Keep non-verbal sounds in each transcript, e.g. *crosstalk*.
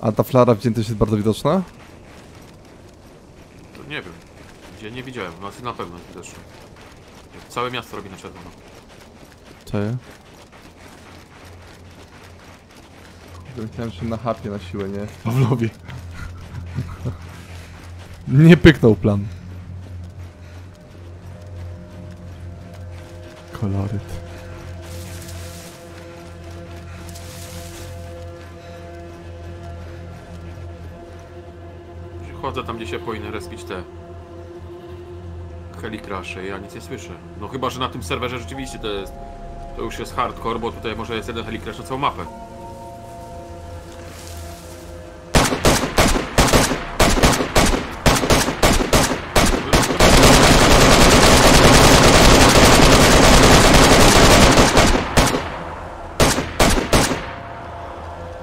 A ta flara wciętość jest bardzo widoczna? To nie wiem. Gdzie nie widziałem, no ty na pewno jest widoczne. Jak Całe miasto robi na czerwono. Cześć. Myślałem, że na hapie na siłę, nie? W Pawlowie. *laughs* nie pyknął plan. Koloryt. Chodzę tam, gdzie się powinny respić te helikrashe, ja nic nie słyszę. No chyba, że na tym serwerze rzeczywiście to jest... To już jest hardcore, bo tutaj może jest jeden helicrash na całą mapę.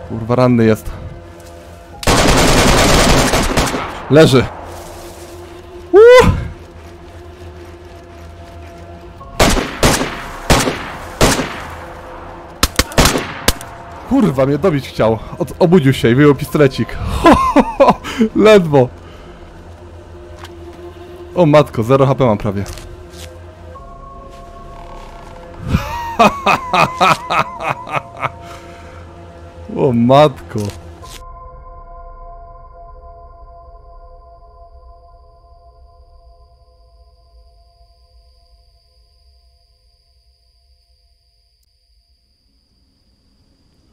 Kurwa, ranny jest. Leży. Uuu! Kurwa, mnie dobić chciał. Od, obudził się i wyjął pistolecik. Ledwo. O matko, 0 HP mam prawie. *laughs* O matko.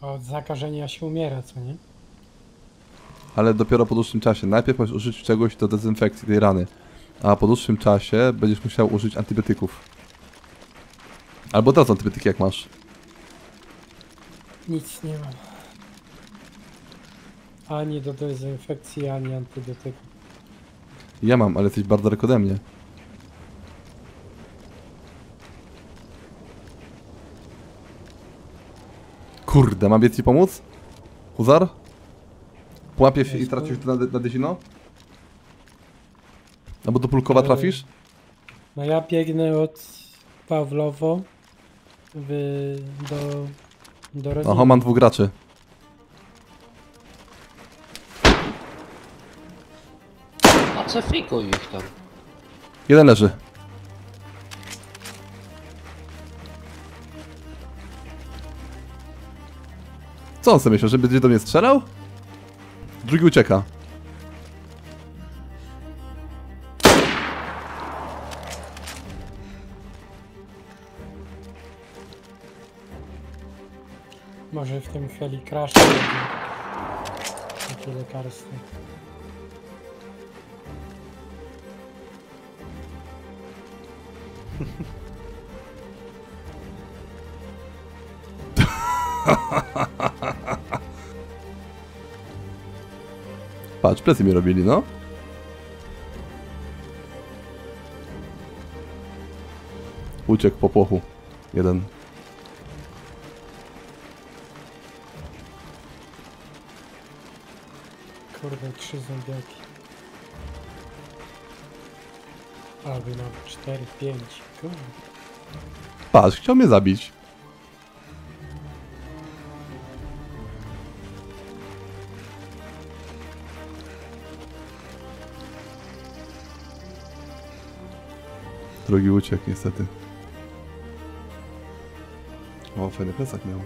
Od zakażenia się umiera, co nie? Ale dopiero po dłuższym czasie. Najpierw możesz użyć czegoś do dezynfekcji tej rany. A po dłuższym czasie będziesz musiał użyć antybiotyków. Albo od razu antybiotyki jak masz. Nic nie mam. Ani do dezynfekcji, ani antybiotyku. Ja mam, ale jesteś bardzo daleko ode mnie. Kurde, mam biec ci pomóc? Huzar? Połapiesz się i tracisz na, na desino? Albo do Pulkowa Eee, trafisz? No ja biegnę od Pawlowo w, do, do rodziny. Oho, mam dwóch graczy. A co fikuj ich tam? Jeden leży. Co on sobie myślał, że będzie do mnie strzelał? Drugi ucieka. Może w tym heli crash takie lekarstwo. *laughs* Patrz, plecy mi robili, no. Uciekł po płochu. Jeden. Kurde, trzy zombiaki. Albo nawet cztery, pięć. Kurde. Patrz, chciał mnie zabić. Drugi uciekł niestety. O, fajny plecak miał.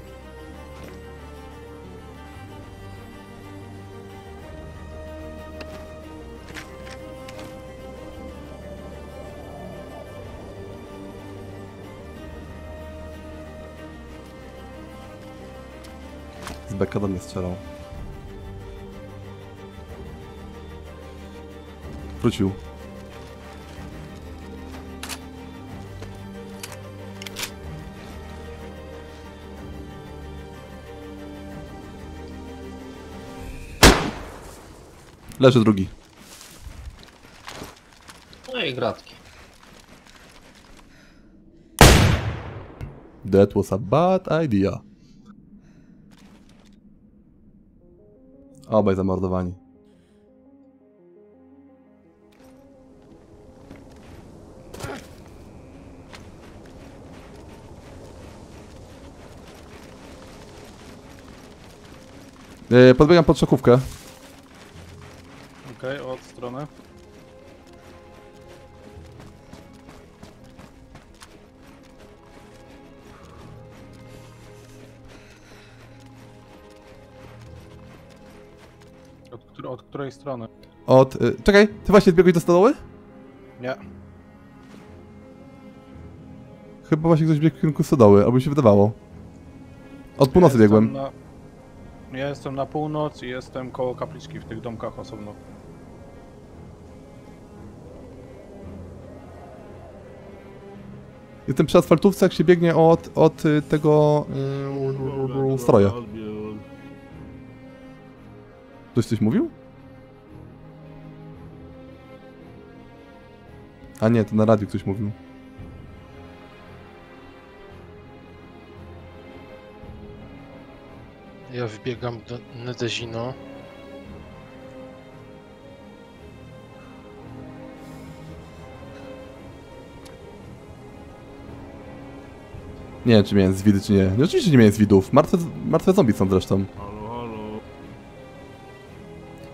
Z beka do mnie strzelał. Wrócił. Leży drugi. No i gratki. That was a bad idea. Obaj zamordowani. E, podbiegam pod szokówkę. Okej, od strony. Od, od której strony? Od... E, czekaj, ty właśnie zbiegłeś do stodoły? Nie. Chyba właśnie ktoś biegł w kierunku stodoły, albo mi się wydawało. Od północy Ja jestem biegłem. Na, ja jestem na północ i jestem koło kapliczki w tych domkach osobno. Jestem przy asfaltówce, się biegnie od, od y, tego y, stroja. Ktoś coś mówił? A nie, to na radiu ktoś mówił. Ja wybiegam do Nedezino. Nie wiem, czy miałem zwidy, czy nie. No, oczywiście nie miałem zwidów. Martwe, martwe zombie są zresztą. Halo, halo.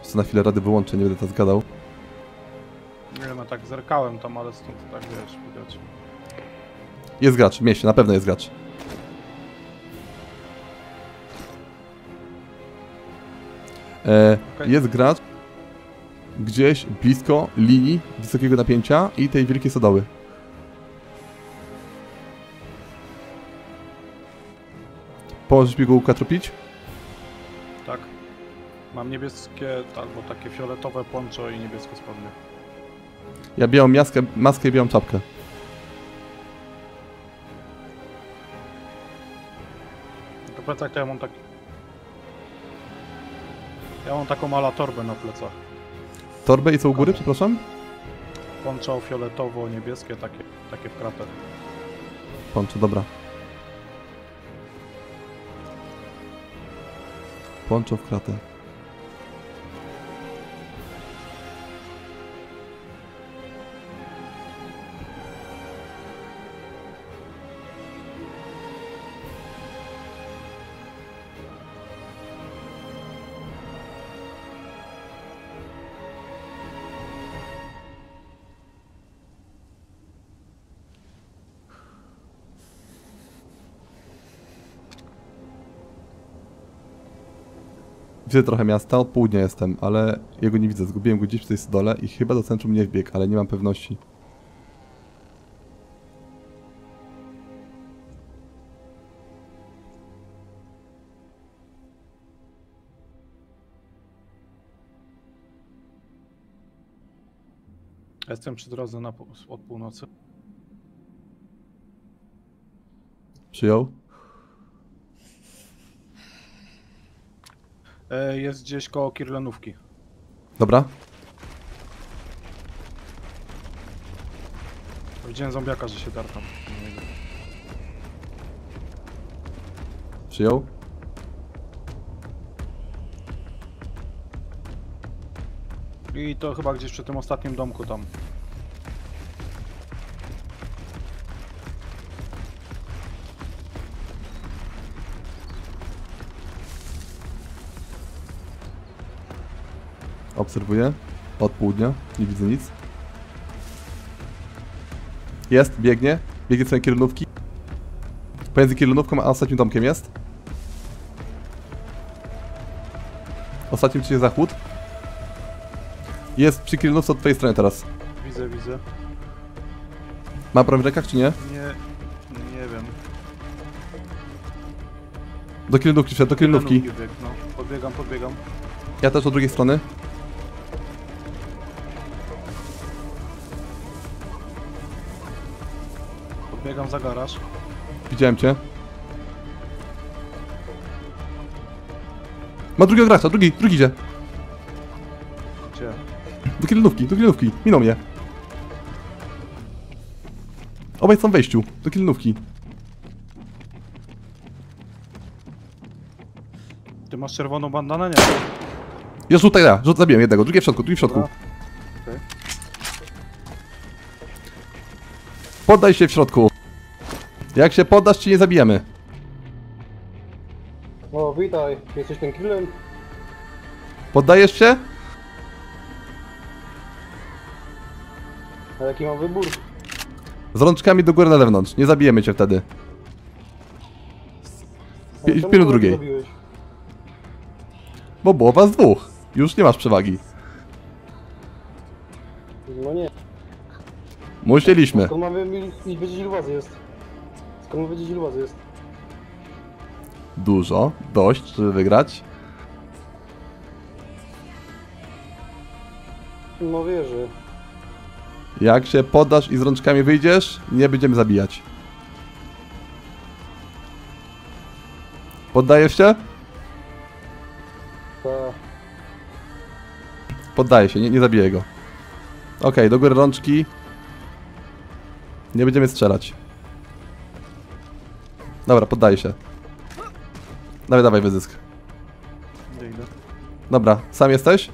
Jeszcze na chwilę rady wyłączę, nie będę teraz gadał. Nie wiem, tak zerkałem tam, ale stąd tak wiesz, widać. Jest gracz, mieście, na pewno jest gracz. E, Okej. Jest gracz gdzieś blisko linii wysokiego napięcia i tej wielkiej sodoły. Możesz mi go ukatropić? Tak. Mam niebieskie, albo takie fioletowe poncho i niebieskie spodnie. Ja białą maskę, maskę i białą czapkę. To plecach to ja mam taki... Ja mam taką mala torbę na plecach. Torbę i co u góry, przepraszam? Poncho fioletowo-niebieskie, takie, takie w kratę. Poncho, dobra. Poncho w kratę. Widzę trochę miasta, od południa jestem, ale jego nie widzę. Zgubiłem go gdzieś w tej stodole i chyba do centrum nie wbiegł, ale nie mam pewności. Jestem przy drodze na, od północy. Przyjął? Jest gdzieś koło Kirlenówki. Dobra. Widziałem zombiaka, że się tartam. Przyjął? I to chyba gdzieś przy tym ostatnim domku tam. Obserwuję. Od południa. Nie widzę nic. Jest, biegnie. Biegnie w stronę kierunówki. Pomiędzy kierunówką a ostatnim domkiem jest. Ostatnim czyli zachód. Jest przy kierunówce od twojej strony teraz. Widzę, widzę. Ma broń w rękach czy nie? Nie, nie wiem. Do kierunówki wszedł, do kierunówki. Bieg, no. Podbiegam, podbiegam. Ja też od drugiej strony. Za garaż. Widziałem cię. Ma drugiego gracza, drugi, drugi idzie. Gdzie? Do kierunówki, do kierunówki. Minął mnie. Obaj są w wejściu, do kierunówki. Ty masz czerwoną bandanę? Nie. Jest rzuta ja, rzut zabiłem jednego, drugi w środku, drugi w środku. Dobra. Poddaj się w środku. Jak się poddasz, ci nie zabijemy. O, witaj. Jesteś ten Killen? Poddajesz się? A jaki mam wybór? Z rączkami do góry na zewnątrz. Nie zabijemy cię wtedy. Pi- czemu pilu drugiej. zabiłeś? Bo było was dwóch. Już nie masz przewagi. No nie. Musieliśmy. Skąd mamy mi- mi wiedzieć ilu was jest? Skąd wiedzieć ilu was jest? Dużo. Dość, żeby wygrać. No wierzę. Jak się poddasz i z rączkami wyjdziesz, nie będziemy zabijać. Poddajesz się? Ta... Poddaję się, nie, nie zabiję go. Okej, do góry rączki. Nie będziemy strzelać. Dobra, poddaję się. Dawaj, dawaj wyzysk. Dobra, sam jesteś?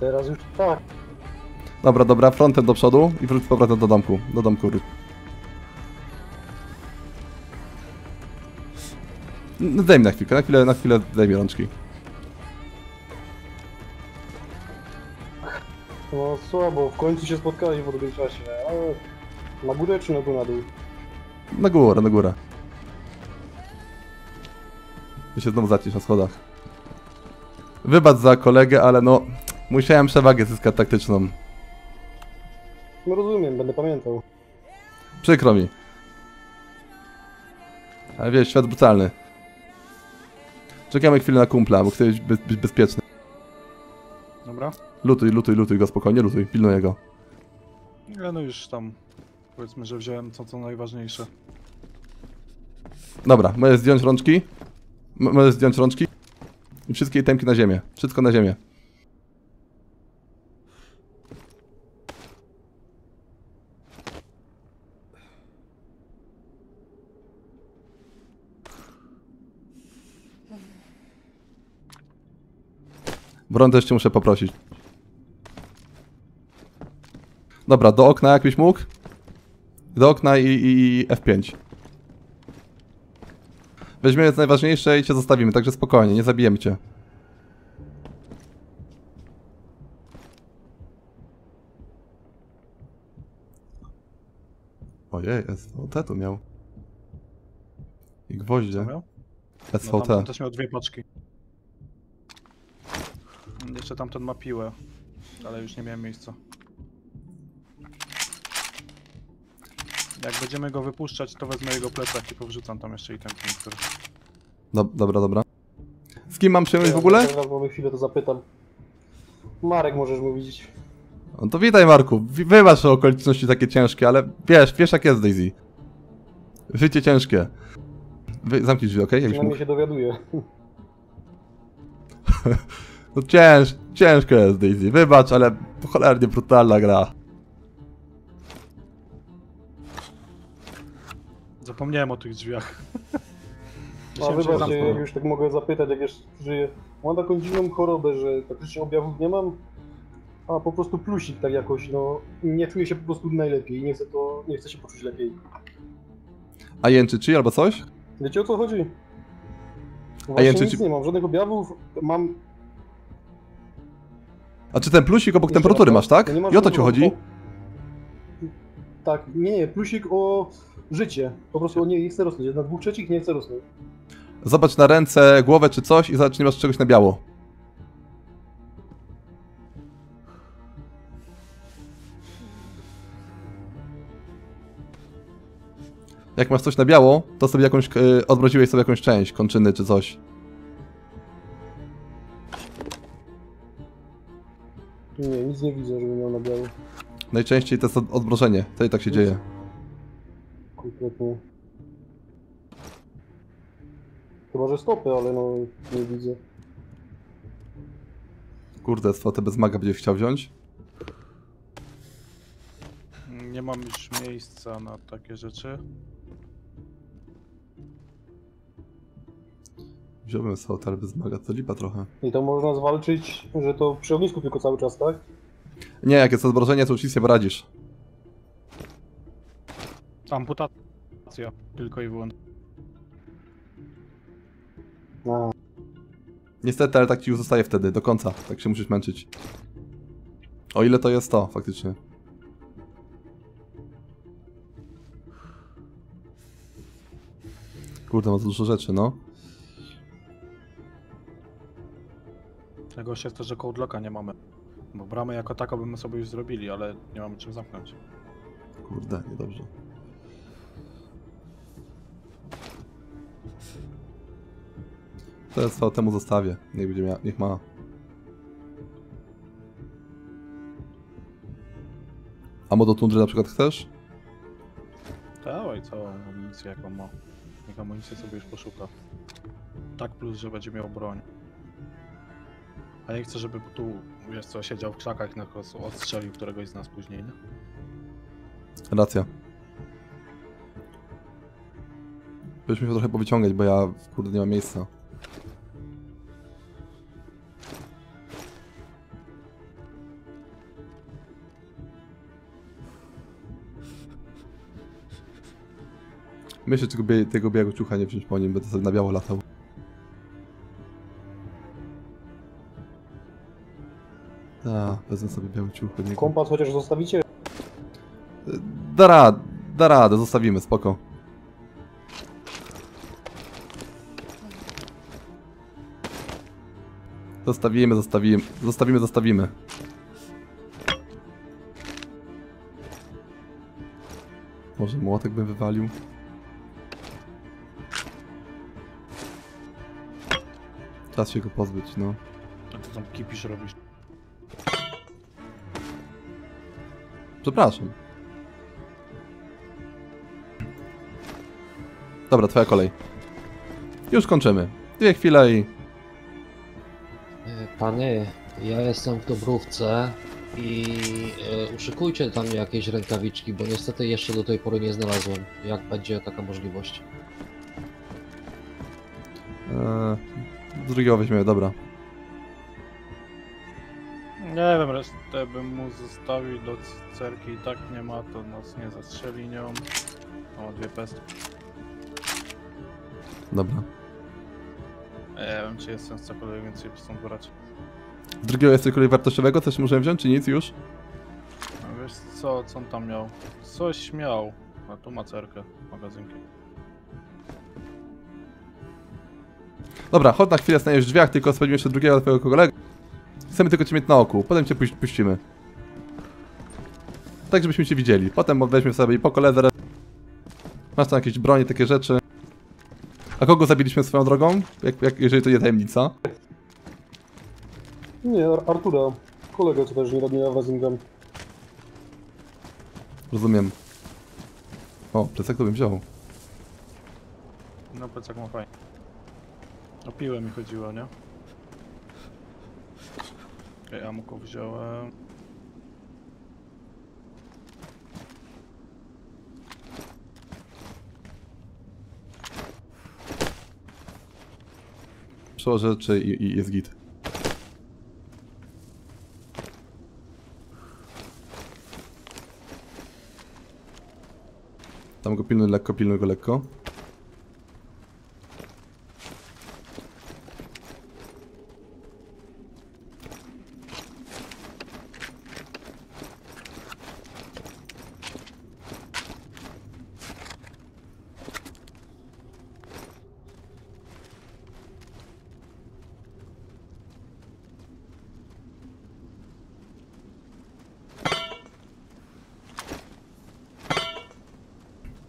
Teraz już tak. Dobra, dobra, frontem do przodu i wróć z powrotem do domku. Do domku wróć. No, Daj mi na chwilkę, na chwilę, na chwilę daj mi rączki. No słabo, w końcu się spotkaliśmy po długim czasie. Ale... Na górę czy na dół na dół? Na górę, na górę. Ty się znowu zacisz na schodach. Wybacz za kolegę, ale no... Musiałem przewagę zyskać taktyczną. No rozumiem, będę pamiętał. Przykro mi. Ale wiesz, świat brutalny. Czekamy chwilę na kumpla, bo chcę być, be być bezpieczny. Dobra. Lutuj, lutuj, lutuj go spokojnie, lutuj, pilnuję go. Ale no już tam, powiedzmy, że wziąłem co co najważniejsze. Dobra, możesz zdjąć rączki. M możesz zdjąć rączki. I wszystkie itemki na ziemię. Wszystko na ziemię. Bron też cię muszę poprosić. Dobra, do okna jakbyś mógł? Do okna i, i, i F5. Weźmiemy co najważniejsze i cię zostawimy, także spokojnie, nie zabijemy cię. Ojej, SVT tu miał. I gwoździe. No, SVT. tamten też miał dwie paczki. Jeszcze tamten ma piłę, ale już nie miałem miejsca. Jak będziemy go wypuszczać, to wezmę jego plecak i powrzucam tam jeszcze i ten niektóre. Dob- dobra, dobra. Z kim mam przyjemność w ogóle? Teraz mamy chwilę to zapytam. Marek możesz mówić. No to witaj Marku. Wybacz że okoliczności takie ciężkie, ale wiesz, wiesz jak jest Daisy. Życie ciężkie. Wy, zamknij drzwi, okej? Jakbyś Przynajmniej się dowiaduje. *laughs* No cięż, ciężko jest Daisy. Wybacz, ale cholernie brutalna gra. Zapomniałem o tych drzwiach. *laughs* A zamknąłem. jak już tak mogę zapytać, jak jeszcze żyję. Mam taką dziwną chorobę, że praktycznie objawów nie mam, a po prostu plusik tak jakoś, no nie czuję się po prostu najlepiej, nie chcę to, nie chcę się poczuć lepiej. A jęczy czy albo coś? Wiecie o co chodzi? Właśnie jęczy nic nie mam, żadnych objawów, mam... A czy ten plusik obok Jeszcze temperatury masz, tak? mam I o to ci chodzi? objawów. Tak, nie, nie, plusik o życie. Po prostu nie, nie chcę rosnąć, na dwóch trzecich nie chcę rosnąć. Zobacz na ręce, głowę czy coś i zobacz, nie masz czegoś na biało. Jak masz coś na biało, to sobie jakąś, y, odmroziłeś sobie jakąś część, kończyny czy coś. Nie, nic nie widzę, żebym miał na biało. Najczęściej to jest od- odmrożenie, to i tak się dzieje. Kompletnie. Chyba, że stopy, ale no nie widzę. Kurde, swatę bez maga będziesz chciał wziąć? Nie mam już miejsca na takie rzeczy. Wziąłem swatę, ale bez maga, to lipa trochę. I to można zwalczyć, że to przy ognisku tylko cały czas, tak? Nie, jak jest odmrożenie, to już nic nie poradzisz. Amputacja tylko i wyłącznie. A. Niestety, ale tak ci już zostaje wtedy, do końca. Tak się musisz męczyć. O ile to jest to, faktycznie. Kurde, ma za dużo rzeczy, no. Najgorsze jest to, że kołdloka nie mamy. Bo bramę jako taką byśmy sobie już zrobili, ale nie mamy czym zamknąć. Kurde, niedobrze. To jest co, temu zostawię. Niech będzie mia- niech ma. A do tundry na przykład chcesz? Dawaj całą amunicję jaką ma. Niech amunicję sobie już poszuka. Tak plus, że będzie miał broń. A ja chcę, żeby tu, wiesz co, siedział w krzakach i nas odstrzelił któregoś z nas później, nie? Racja. Byśmy się trochę powyciągać, bo ja kurde nie mam miejsca. Myślę, czy tego, bie- tego białego ciucha nie wziąć po nim, będę sobie na biało latał. A, wezmę sobie biały ciuch od niego. Kompas chociaż zostawicie? Da radę, da radę, zostawimy, spoko. Zostawimy, zostawimy, zostawimy, zostawimy. Może młotek bym wywalił? Czas się go pozbyć, no. A ty tam kipisz robisz. Przepraszam. Dobra, twoja kolej. Już kończymy. Dwie chwile i... E, Panie, ja jestem w Dobrówce i e, uszykujcie tam jakieś rękawiczki, bo niestety jeszcze do tej pory nie znalazłem. Jak będzie taka możliwość? Eee, drugiego weźmiemy, dobra. Nie wiem, resztę bym mu zostawił do cerki i tak nie ma, to nas nie zastrzeli nią. O, dwie pesty. Dobra. Nie wiem, czy jest sens cokolwiek więcej stąd brać. Drugiego jest cokolwiek wartościowego? Coś możemy wziąć, czy nic już? A wiesz co, co on tam miał? Coś miał. A tu ma cerkę, magazynki. Dobra, chodź na chwilę, staniesz w drzwiach, tylko sprawdzimy jeszcze drugiego twojego kolegę. Chcemy tylko cię mieć na oku, potem cię puś- puścimy. Tak, żebyśmy cię widzieli. Potem weźmiemy sobie i po koledze. Masz tam jakieś bronie, takie rzeczy. A kogo zabiliśmy swoją drogą? Jak, jak, jeżeli to nie tajemnica. Nie, Ar- Artura. Kolega, co też nie robi na Wazingam. Rozumiem. O, plecak to bym wziął. No plecak ma fajnie. O piłę mi chodziło, nie? Okej, amko wziąłem. Przełożę rzeczy i, i jest git. Tam go pilnuj lekko, pilnuj go lekko.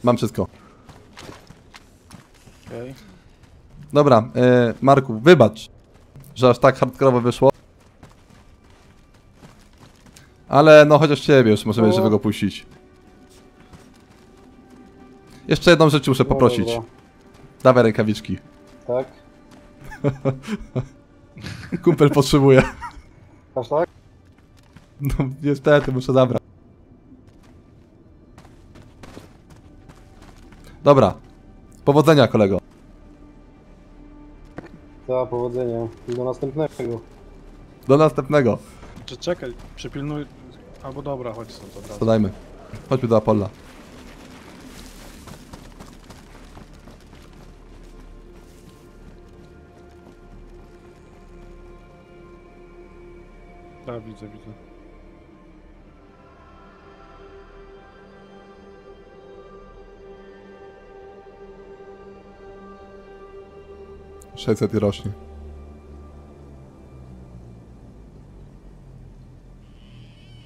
Mam wszystko. Okej. Dobra, e, Marku, wybacz, że aż tak hardkorowo wyszło. Ale no chociaż ciebie już możemy No. żywego puścić. Jeszcze jedną rzecz muszę No poprosić. dobra. Dawaj rękawiczki. Tak? *laughs* Kumpel potrzebuje. Aż tak? No niestety muszę zabrać. Dobra. Powodzenia, kolego. Tak, powodzenia. I do następnego. Do następnego. Czy czekaj, przypilnuj... Albo dobra, chodź stąd od razu. Chodźmy do Apolla. Tak, widzę, widzę. 600 i rośnie.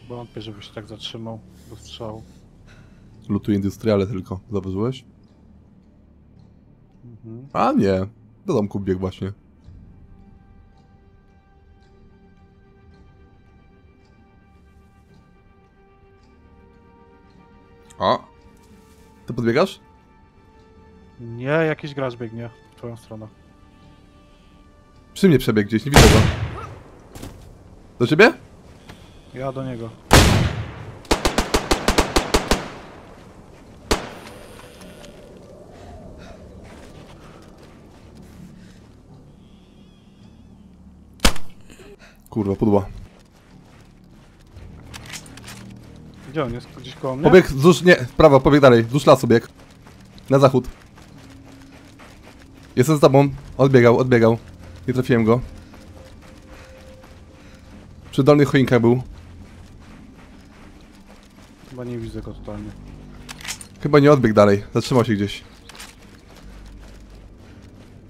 Wątpię, żeby się tak zatrzymał do strzału. Lutuje industriale tylko. Zauważyłeś? Mhm. A nie. Do domku biegł właśnie. O! Ty podbiegasz? Nie, jakiś gracz biegnie w twoją stronę. Przy mnie przebiegł gdzieś, nie widzę go. Do ciebie? Ja do niego. Kurwa, pudła. Gdzie on jest? Gdzieś koło mnie? Pobieg wzdłuż, nie, w prawo, pobieg dalej, wzdłuż lasu bieg. Na zachód. Jestem z tobą. Odbiegał, odbiegał. Nie trafiłem go. Przy dolnych choinkach był. Chyba nie widzę go totalnie. Chyba nie odbiegł dalej. Zatrzymał się gdzieś.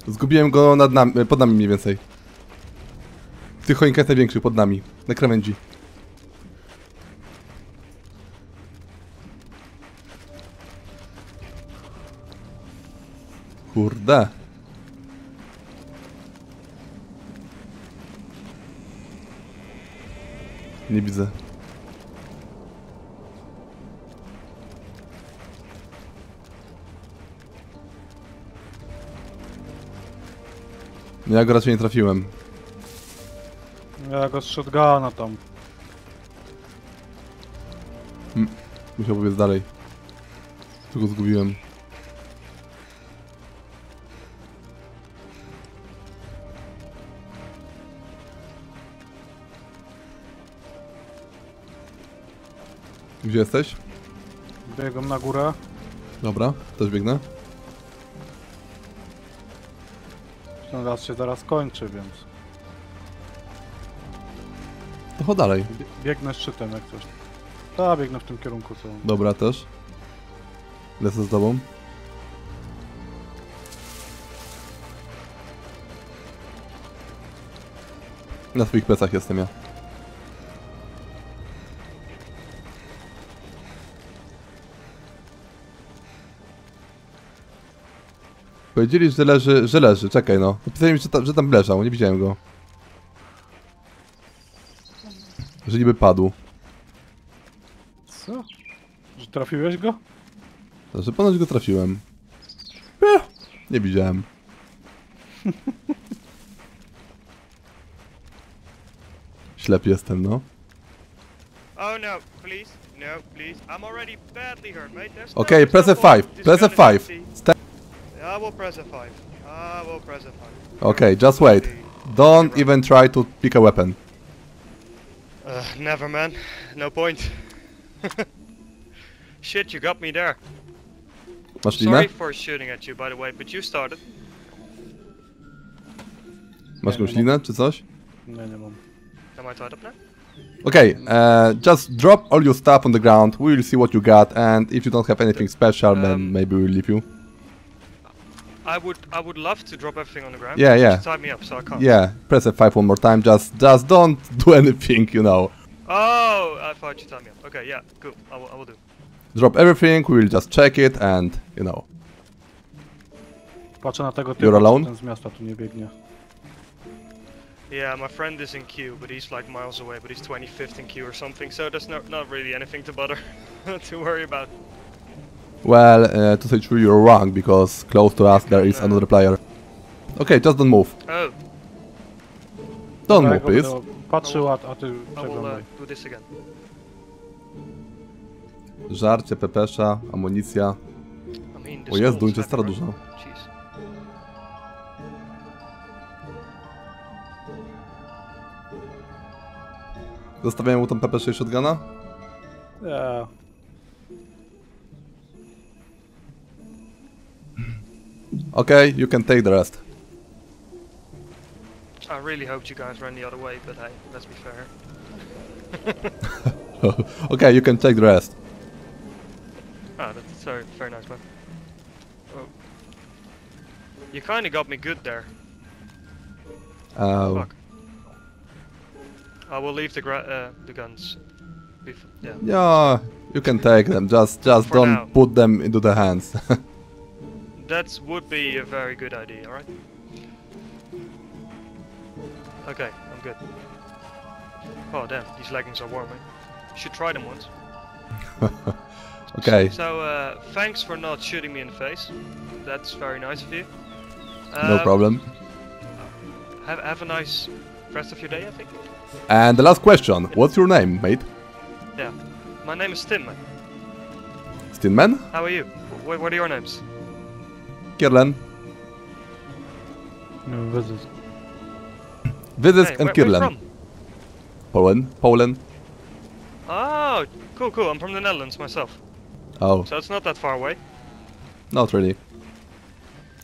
Zgubiłem go nad nami, pod nami mniej więcej. W tych choinkach największych, pod nami. Na krawędzi. Kurde. Nie widzę. Ja go raczej nie trafiłem. Ja go z shotguna tam. Musiał pobiec dalej. Tu go zgubiłem. Gdzie jesteś? Biegam na górę. Dobra, też biegnę. Ten raz się zaraz kończy, więc To chodź dalej. bie- biegnę szczytem jak coś. Tak, biegnę w tym kierunku co. Dobra, też. Lecę z tobą. Na swoich plecach jestem ja. Powiedzieli, że leży, że leży, czekaj no. Napisali mi, że, ta, że tam leżał, nie widziałem go. Że niby padł. Co? Że trafiłeś go? Że ponoć go trafiłem. Eh, nie widziałem. *laughs* Ślep jestem, no. Oh no, please, no, please. I'm already badly hurt, mate. Okay, no, press no F5. point Press F5. Discrediting Sta- I will press F5. I will press F5. Okay, just wait. Don't even try to pick a weapon. Uh, never, man. No point. *laughs* Shit, you got me there. Masz Sorry for shooting at you, by the way, but you started. Masz jakąś linę, czy coś? Nie, nie mam. Am I tied up now? Okay, uh, just drop all your stuff on the ground. We will see what you got, and if you don't have anything special, then Um, maybe we'll leave you. I would, I would love to drop everything on the ground. Yeah, yeah. You tied me up, so I can't. Yeah, press F5 one more time. Just, just don't *laughs* do anything, you know. Oh, I thought you tied me up. Okay, yeah, cool. I will, I will do. Drop everything. We will just check it, and you know. Patrzę na tego You're alone? ten z miasta tu nie biegnie. Yeah, my friend is in queue, but he's like miles away, but he's 25th in queue or something, so there's no, not really anything to bother, *laughs* to worry about. Well, uh, to say true, you're wrong because close to us there is another player. Okay, just don't move. Oh, Don't Ja move, please. będę Patrzył, a, a ty przeglądaj. do this again. Żarcie, pepesza, amunicja. O jest, call's Winchestera heavy, dużo. right? Jeez. Zostawiałem mu tą pepeszę i shotguna? Nie. Okay, you can take the rest. I really hoped you guys ran the other way, but hey, let's be fair. *laughs* *laughs* okay, you can take the rest. Ah, that's very, very nice, man. Oh. You kind of got me good there. Uh, Fuck. I will leave the uh, the guns. Bef- yeah. yeah, you can take them. Just, just For don't now. put them into the hands. *laughs* That would be a very good idea, alright? Okay, I'm good. Oh damn, these leggings are warm. You should try them once. *laughs* okay, So, uh, thanks for not shooting me in the face. That's very nice of you. no Um, problem. Have, have a nice rest of your day, I think. And the last question: What's your name, mate? Yeah. My name is Stinman. Stinman? How are you? What are your names? Kirlen? No, visit. Vizisk Hey, and where, where you Kirlen. from? Poland? Poland? Oh, cool, cool. I'm from the Netherlands myself. Oh, So it's not that far away. not really.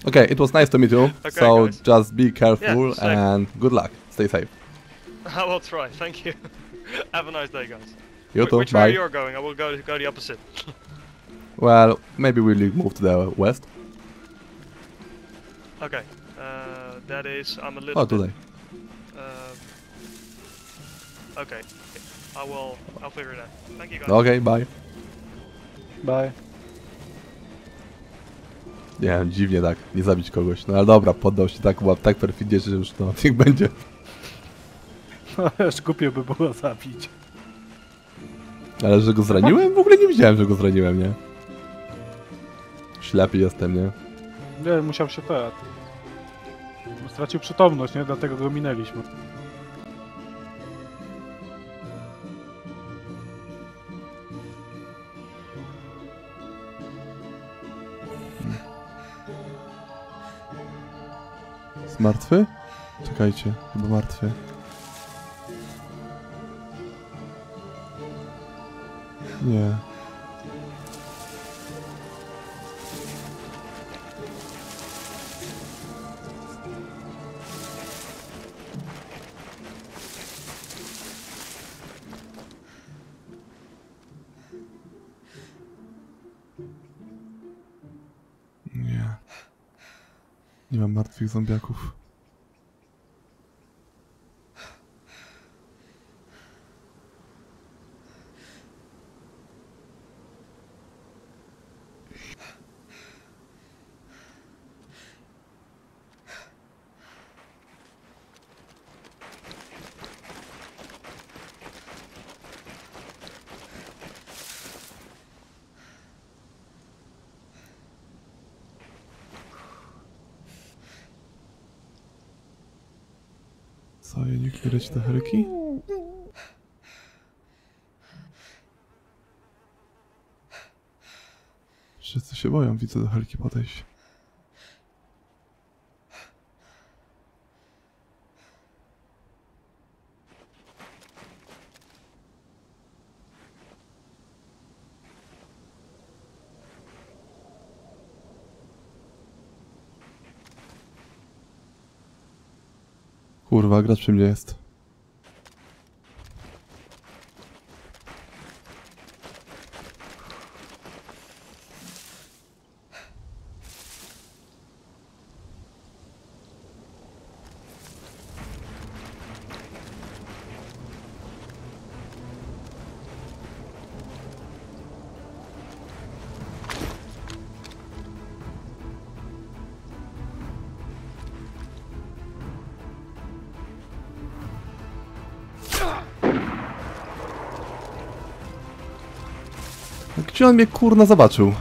Okay, it was nice to meet you. *laughs* Okay, so guys. just be careful Yeah, and good luck. Stay safe. *laughs* I will try, thank you. *laughs* have a nice day, guys. You Wh- too. Which way Bye. you're going, I will go go the opposite. Well, maybe we'll move to the west. Okay. Uh, that is, I'm a little Oh, bit... today. Um, okay. I will, I'll figure it out. Thank you guys. Okay, bye. Bye. Nie wiem, dziwnie tak, nie zabić kogoś. No ale dobra, poddał się tak, była tak perfidnie, że już no, *laughs* niech będzie. Aż głupio by było zabić. Ale że go zraniłem? W ogóle nie widziałem, że go zraniłem, nie? Ślepy jestem, nie? Nie, musiał się te... Stracił przytomność, nie? Dlatego go minęliśmy. Martwy? Czekajcie, chyba martwy. Nie. Nie mam martwych zombiaków. Co, ja nie kierać te helki? Wszyscy się boją, widzę do helki podejść. Kurwa, gracz przy mnie Gdzie on mnie kurna zobaczył?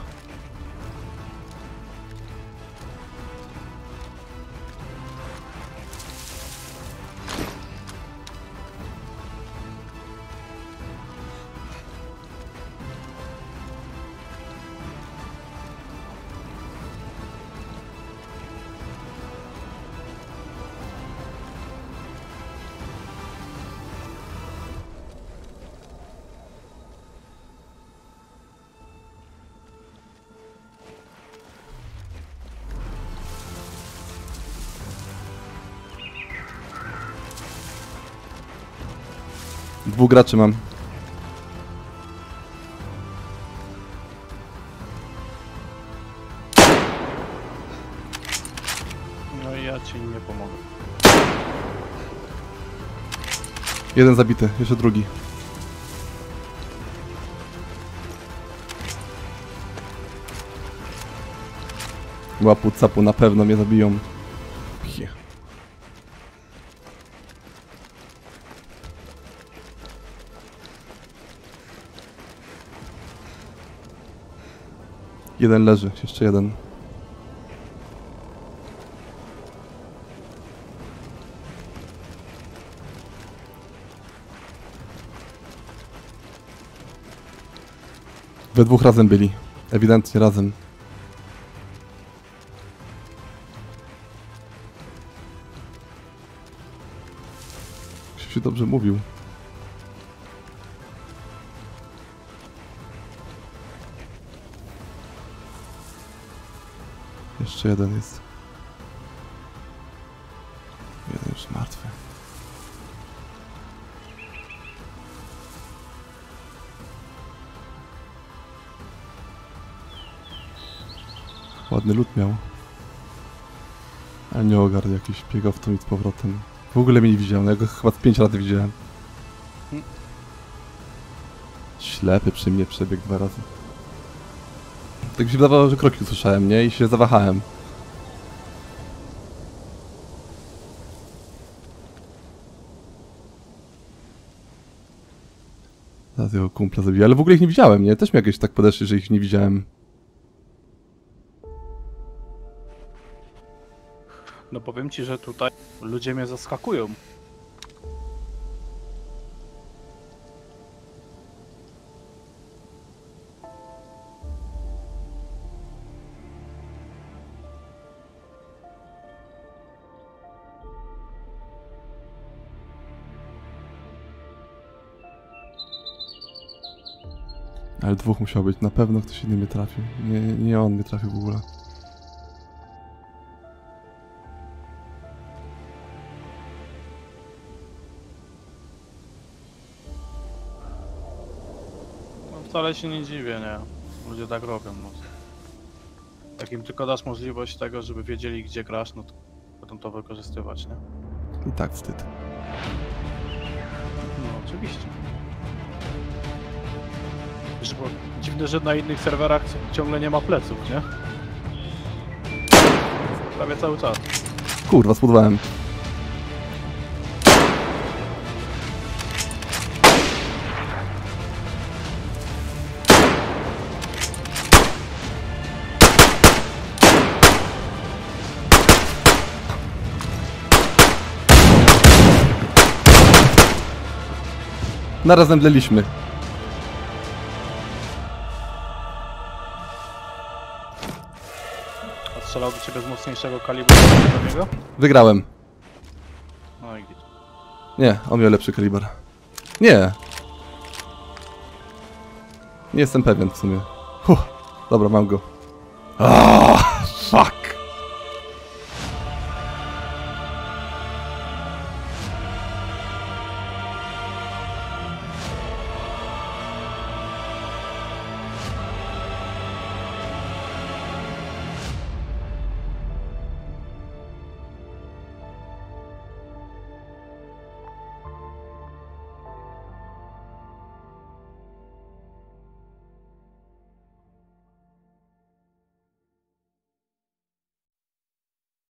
Dwóch graczy mam. No i ja ci nie pomogę. Jeden zabity, jeszcze drugi. Łapu capu na pewno mnie zabiją. Jeden leży, jeszcze jeden. We dwóch razem byli. Ewidentnie razem. Się dobrze mówił. Jeszcze jeden jest. Jeden już martwy. Ładny lód miał. A nie ogar jakiś biegał w tym i z powrotem. W ogóle mnie nie widziałem, ja go chyba z pięć razy widziałem. Ślepy przy mnie przebiegł dwa razy. Tak mi się wydawało, że kroki usłyszałem, nie? I się zawahałem. Zaraz jego kumpla zabiję, ale w ogóle ich nie widziałem, nie? Też mi jakieś tak podeszli, że ich nie widziałem. No powiem ci, że tutaj ludzie mnie zaskakują. Ale dwóch musiał być, na pewno ktoś inny mnie trafił. Nie, nie on mnie trafił w ogóle. No wcale się nie dziwię, nie. Ludzie tak robią. No. Jak im tylko dasz możliwość tego, żeby wiedzieli gdzie grasz, no to będą to wykorzystywać, nie? I tak wstyd. No oczywiście. Wiesz, bo dziwne, że na innych serwerach ciągle nie ma pleców, nie? Prawie cały czas. Kurwa, spudowałem. Naraz zemdleliśmy. Ciebie z mocniejszego kalibru niego? Wygrałem. No i git. Nie, on miał lepszy kaliber. Nie. Nie jestem pewien w sumie. Huh, dobra, mam go. Ah, fuck.